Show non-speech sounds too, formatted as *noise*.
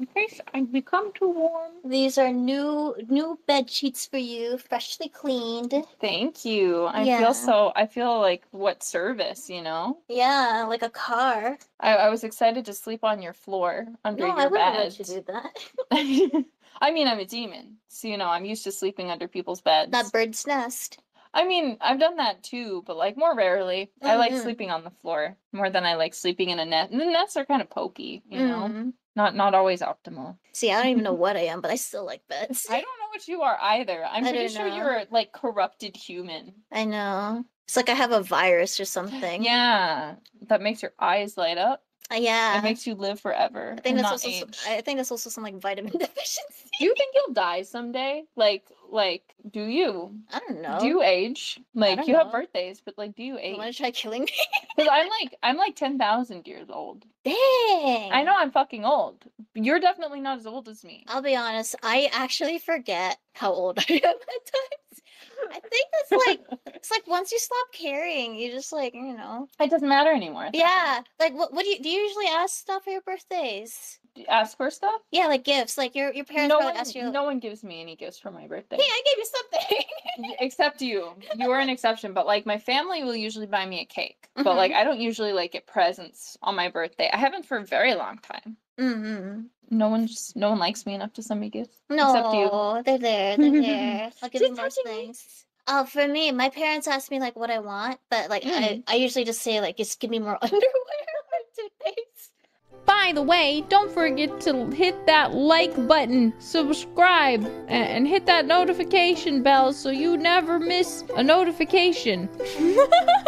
in case I become too warm. These are new new bed sheets for you, freshly cleaned. Thank you. I Yeah. feel so. I feel like what service, you know. Yeah, like a car. I, I was excited to sleep on your floor under no, I your wouldn't bed. let you do that. *laughs* I mean, I'm a demon, so you know I'm used to sleeping under people's beds. that bird's nest. I mean, I've done that too, but like more rarely. I like Mhm. sleeping on the floor more than I like sleeping in a net. And the nets are kind of pokey, you know, Mm. Not not always optimal. See, I don't even know what I am, but I still like beds. I don't know what you are either. I'm I pretty don't sure know. you're like corrupted human. I know. It's like I have a virus or something. Yeah, that makes your eyes light up. Uh, yeah. It makes you live forever. I think and that's not also age. I think that's also some like vitamin *laughs* deficiency. Do you think you'll die someday? Like, like, do you? I don't know. Do you age? Like, don't you have birthdays, but like, do you You age? want to try killing me? Because I'm *laughs* like, I'm like ten thousand years old. Dang. I know I'm fucking old. You're definitely not as old as me. I'll be honest. I actually forget how old *laughs* I am at times. I think that's like it's like once you stop caring, you just like you know. It doesn't matter anymore. Yeah. Like what? What do you do? You usually ask stuff for your birthdays? Ask for stuff. Yeah, like gifts. Like your your parents No probably one, ask you. no one gives me any gifts for my birthday. Hey, I gave you something. *laughs* Except you. You are an exception. But like my family will usually buy me a cake. But like I don't usually like get presents on my birthday. I haven't for a very long time. mm-hmm. No one just no one likes me enough to send me gifts. Except you. No, they're there. They're *laughs* there. I'll give She's you most touching me. things. Oh, for me, my parents ask me like what I want, but like I, Mm. I usually just say like just give me more *laughs* underwear or toothpaste. By the way, don't forget to hit that like button, subscribe, a- and hit that notification bell so you never miss a notification. *laughs*